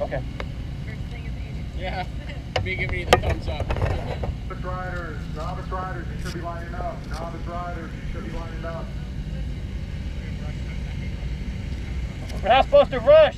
Okay. Yeah. Me give me the thumbs up. Novice riders, novice riders, you should be lining up. Novice riders, you should be lining up. We're not supposed to rush.